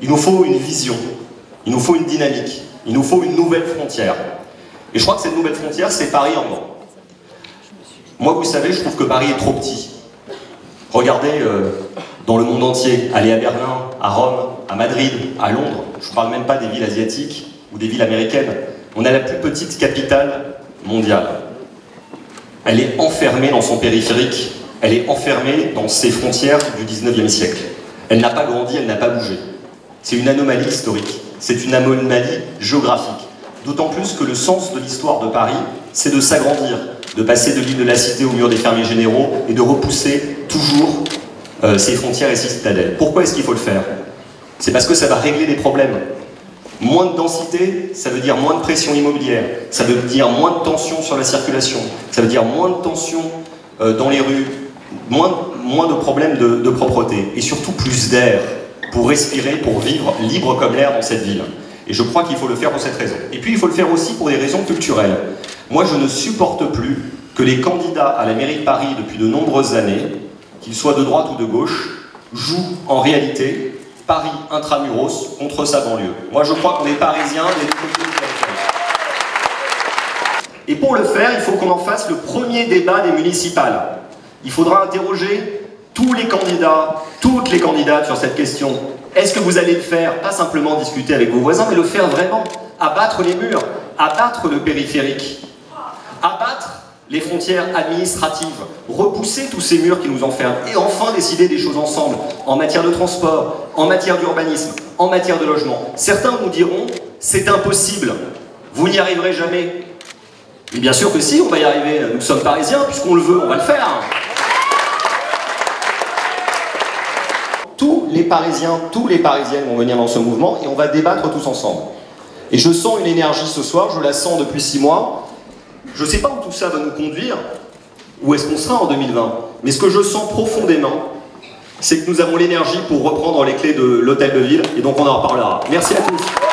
Il nous faut une vision, il nous faut une dynamique, il nous faut une nouvelle frontière. Et je crois que cette nouvelle frontière, c'est Paris en grand. Moi, vous savez, je trouve que Paris est trop petit. Regardez euh, dans le monde entier, allez à Berlin, à Rome, à Madrid, à Londres, je ne parle même pas des villes asiatiques ou des villes américaines, on a la plus petite capitale mondiale. Elle est enfermée dans son périphérique, elle est enfermée dans ses frontières du 19e siècle. Elle n'a pas grandi, elle n'a pas bougé. C'est une anomalie historique, c'est une anomalie géographique. D'autant plus que le sens de l'histoire de Paris, c'est de s'agrandir, de passer de l'île de la Cité au mur des fermiers généraux et de repousser toujours euh, ses frontières et ses citadelles. Pourquoi est-ce qu'il faut le faire? C'est parce que ça va régler des problèmes. Moins de densité, ça veut dire moins de pression immobilière, ça veut dire moins de tension sur la circulation, ça veut dire moins de tension euh, dans les rues, moins, de problèmes de propreté, et surtout plus d'air pour respirer, pour vivre libre comme l'air dans cette ville. Et je crois qu'il faut le faire pour cette raison. Et puis il faut le faire aussi pour des raisons culturelles. Moi, je ne supporte plus que les candidats à la mairie de Paris depuis de nombreuses années, qu'ils soient de droite ou de gauche, jouent en réalité Paris intramuros contre sa banlieue. Moi, je crois qu'on est parisiens des Et pour le faire, il faut qu'on en fasse le premier débat des municipales. Il faudra interroger tous les candidats, toutes les candidates sur cette question. Est-ce que vous allez le faire, pas simplement discuter avec vos voisins, mais le faire vraiment Abattre les murs, abattre le périphérique, abattre les frontières administratives, repousser tous ces murs qui nous enferment et enfin décider des choses ensemble en matière de transport, en matière d'urbanisme, en matière de logement. Certains nous diront c'est impossible, vous n'y arriverez jamais. Mais bien sûr que si, on va y arriver. Nous sommes parisiens, puisqu'on le veut, on va le faire. Tous les Parisiens, tous les Parisiennes vont venir dans ce mouvement et on va débattre tous ensemble. Et je sens une énergie ce soir, je la sens depuis six mois. Je ne sais pas où tout ça va nous conduire, où est-ce qu'on sera en 2020, mais ce que je sens profondément, c'est que nous avons l'énergie pour reprendre les clés de l'hôtel de ville, et donc on en reparlera. Merci à tous.